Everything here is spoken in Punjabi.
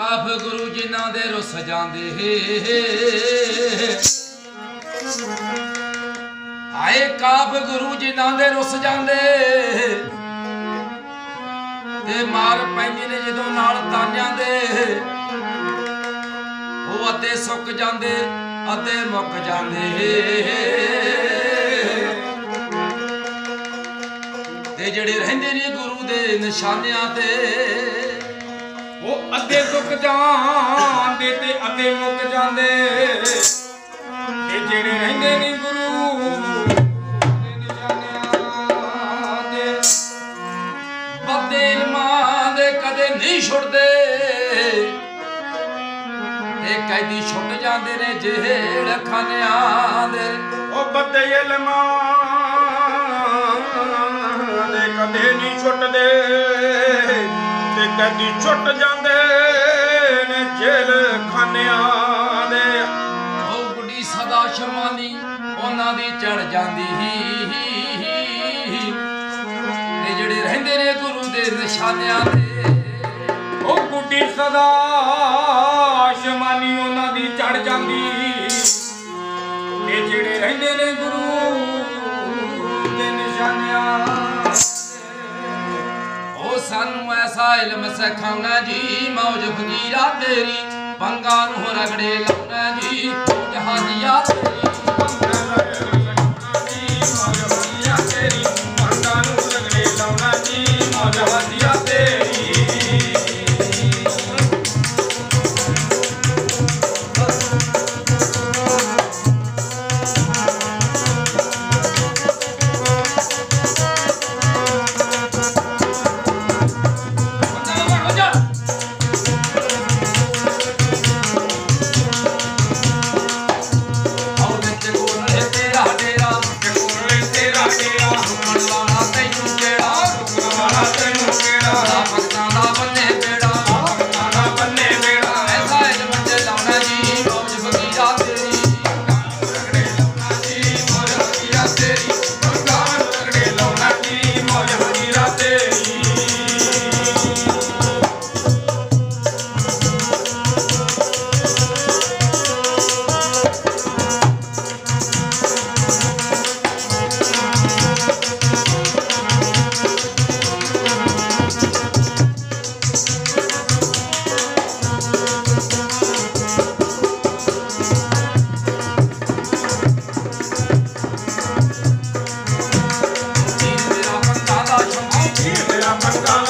ਕਾਫ ਗੁਰੂ ਜਿਨ੍ਹਾਂ ਦੇ ਰੁੱਸ ਜਾਂਦੇ ਆਏ ਕਾਫ ਗੁਰੂ ਜਿਨ੍ਹਾਂ ਦੇ ਰੁੱਸ ਜਾਂਦੇ। ਤੇ ਮਾਰ ਪੈਂਦੀ ਨੇ ਜਦੋਂ ਨਾਲ ਤਾਂਜਾਂ ਦੇ ਉਹ ਅਤੇ ਸੁੱਕ ਜਾਂਦੇ ਅਤੇ ਮੁੱਕ ਜਾਂਦੇ। ਤੇ ਜਿਹੜੇ ਰਹਿੰਦੇ ਨੇ ਗੁਰੂ ਦੇ ਨਿਸ਼ਾਨਿਆਂ ਤੇ ਉਹ ਅੱਧੇ ਸੁੱਕ ਜਾਂਦੇ ਤੇ ਅੱਧੇ ਮੁੱਕ ਜਾਂਦੇ। ਤੇ ਜਿਹੜੇ ਰਹਿੰਦੇ ਨੇ ਗੁਰੂ ਦੇ ਬੱਦੇ ਇਲਮਾਂ ਦੇ ਕਦੇ ਨਹੀਂ ਛੁੱਟਦੇ। ਤੇ ਕੈਦੀ ਛੁੱਟ ਜਾਂਦੇ ਨੇ, ਜੇਲ੍ਹ ਖਾਨਿਆਂ ਦੇ। ਉਹ ਬੱਦੇ ਇਲਮਾਂ ਦੇ ਕਦੇ ਨਹੀਂ ਛੁੱਟਦੇ। ਤੇ ਕਦੀ ਛੁੱਟ ਜਾਂਦੇ ਨੇ ਜੇਲ੍ਹ ਖਾਨਿਆਂ ਦੇ। ਉਹ ਗੁੱਡੀ ਸਦਾ ਸ਼ਰਮਾਨੀ ਉਹਨਾਂ ਦੀ ਚੜ ਜਾਂਦੀ ਤੇ ਜਿਹੜੇ ਰਹਿੰਦੇ ਨੇ ਗੁਰੂ ਦੇ ਨਿਸ਼ਾਨਿਆਂ ਤੇ। ਉਹ ਗੁੱਡੀ ਸਦਾ ਇਲਮ ਸਿਖਾਉਣਾ ਜੀ ਮੌਜ ਫਕੀਰਾ ਤੇਰੀ। ਪੰਗਾ ਨੂੰ ਰਗੜੇ ਲਾਉਣਾ ਜੀ। ਘੁੰਮਣ ਲਾਉਣਾ ਤੈਨੂੰ ਕਿਹੜਾ ਦਾ ਭਗਤਾਂ ਦਾ Ranga.